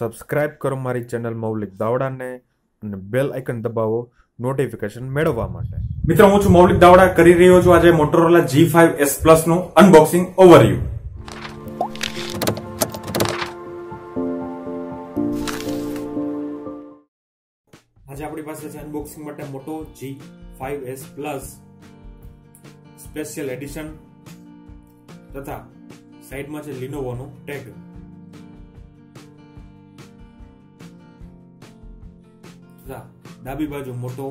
Subscribe કરો મારી channel મૌલિક દાવડાને અને બેલ આઇકન દબાવો નોટિફિકેશન મેળવવા માટે. મિત્રો, હું છું મૌલિક દાવડા. કરી રહ્યો છું આજે મોટોરોલા જી ફાઈવ એસ પ્લસનું અનબોક્સિંગ ઓવરવ્યુ આજે આપણી પાસે છે અનબોક્સિંગ માટે Moto G five S plus special edition તથા સાઈડમાં છે લિનોવોનું ટેગ તથા ડાબી બાજુ મોટો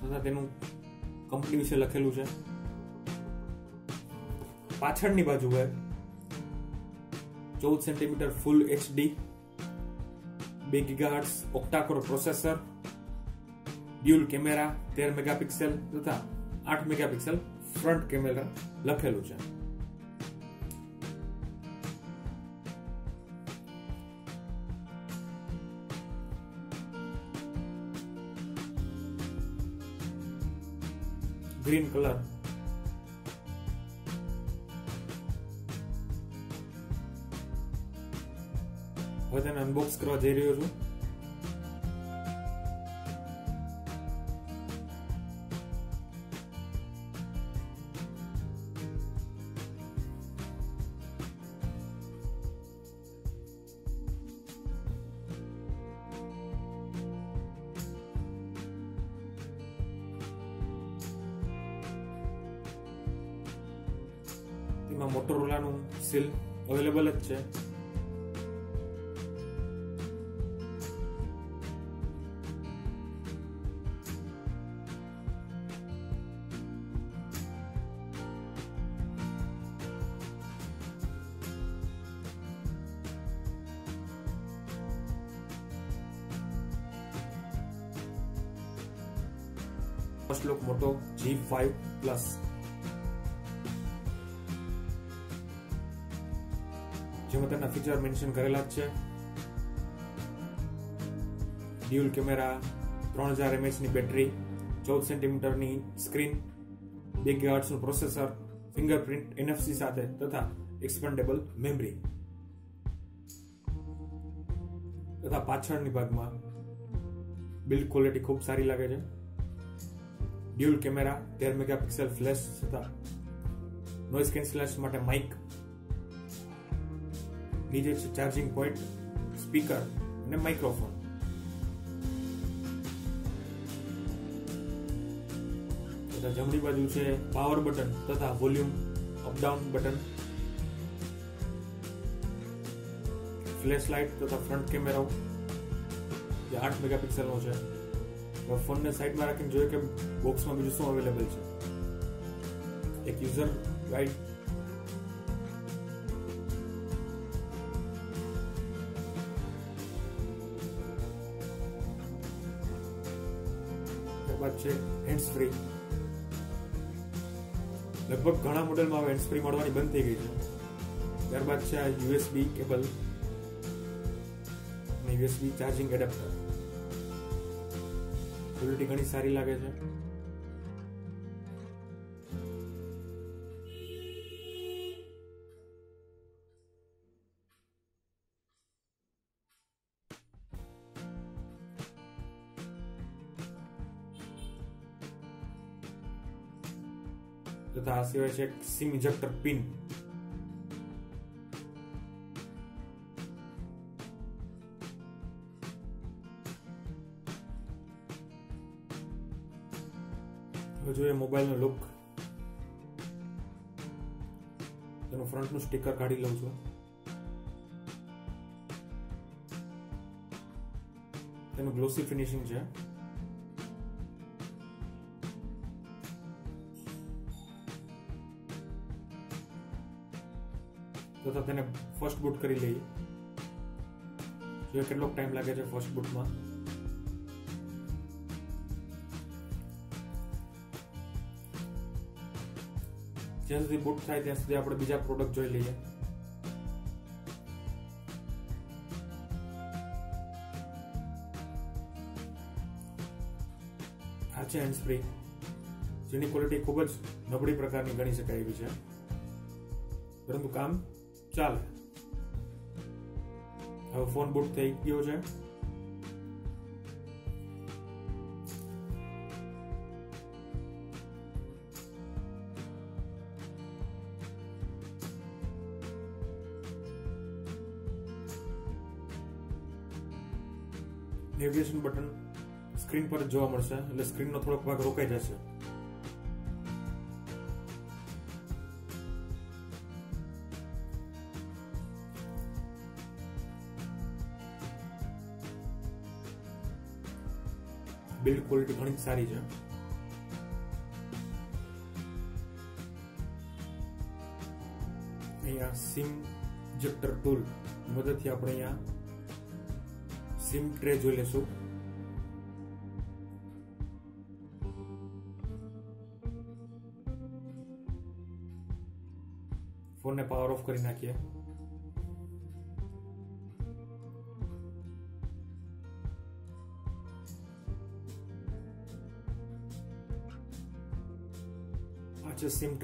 તથા તેનું કંપની વિશે લખેલું છે. પાછળની બાજુ હોય ચૌદ સેન્ટીમીટર ફૂલ એચડી બે gigahertz octacore processor dual camera તેર મેગાપિક્સેલ તથા આઠ મેગાપિક્સેલ ફ્રન્ટ કેમેરા લખેલું છે. ગ્રીન કલર હવે તેને અનબોક્સ કરવા જઈ રહ્યો છું. તેમાં મોટોરોલાનું સીલ અવેલેબલ જ છે. ફર્સ્ટ લુક મોટો જી ફાઈવ પ્લસ જેમાં તેના ફીચર મેન્શન કરેલા જ છે. ડ્યુઅલ કેમેરા ત્રણ હજાર એમએચની બેટરી ચૌદ સેન્ટીમીટરની સ્ક્રીન બે ગીગાહર્ટ્ઝનું પ્રોસેસર ફિંગરપ્રિન્ટ એનએફસી સાથે તથા એક્સપેન્ડેબલ મેમરી તથા પાછળની ભાગમાં બિલ્ડ ક્વોલિટી ખૂબ સારી લાગે છે. ડ્યુઅલ કેમેરા તેર મેગાપિક્સેલ ફ્લેશ તથા નોઇઝ કેન્સલેશન માટે માઇક નીચે છે ચાર્જિંગ પોઈન્ટ સ્પીકર અને માઇક્રોફોન તથા જમણી બાજુ છે પાવર બટન તથા volume up down button flash light તથા ફ્રન્ટ કેમેરા જે આઠ મેગાપિક્સેલનો છે. ફોનને સાઈડમાં રાખીને જોઈએ કે બોક્સમાં બીજું શું અવેલેબલ છે. એક યુઝર ગાઈડ ત્યારબાદ છે હેન્ડ્સ ફ્રી લગભગ ઘણા મોડેલમાં હવે હેન્ડ્સ મળવાની બંધ થઈ ગઈ છે. ત્યારબાદ છે આ USB cable USB charging adapter quality ઘણી સારી લાગે છે. તથા આ સિવાય છે સિમ ઇજેક્ટર પિન. જોઈએ મોબાઈલનો લુક તેનું ફ્રન્ટનું સ્ટીકર કાઢી લઉં છું. તેનું ગ્લોસી ફિનિશિંગ છે. તથા તેને ફર્સ્ટ બૂટ કરી લઈએ. જોઈએ કેટલો ટાઈમ લાગે છે ફર્સ્ટ બૂટમાં જ્યાં સુધી બૂટ થાય ત્યાં સુધી આપણે બીજા પ્રોડક્ટ જોઈ લઈએ. આ છે હેન્ડ સ્પ્રે જેની ક્વોલિટી ખૂબ જ નબળી પ્રકારની ગણી શકાય એવી છે. પરંતુ કામ ચાલે. હવે ફોન બુટ થઈ ગયો છે. નેવિગેશન બટન સ્ક્રીન પર જોવા મળશે. એટલે સ્ક્રીનનો થોડોક ભાગ રોકાઈ જશે. બિલ્ડ ક્વોલિટી ઘણી સારી છે. અહીંયા સિમ જેક્ટર ટૂલ મદદથી આપણે અહીંયા સિમ ટ્રે જોઈ લેશું ફોનને પાવર ઓફ કરી નાખીએ. આ છે સિમ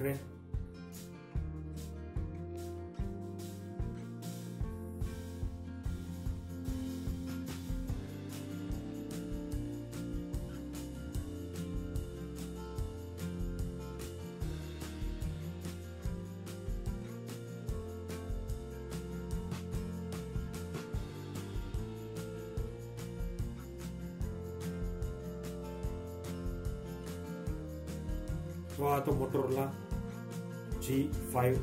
ટ્રે તો આ તો મોટોરોલા જી ફાઈવ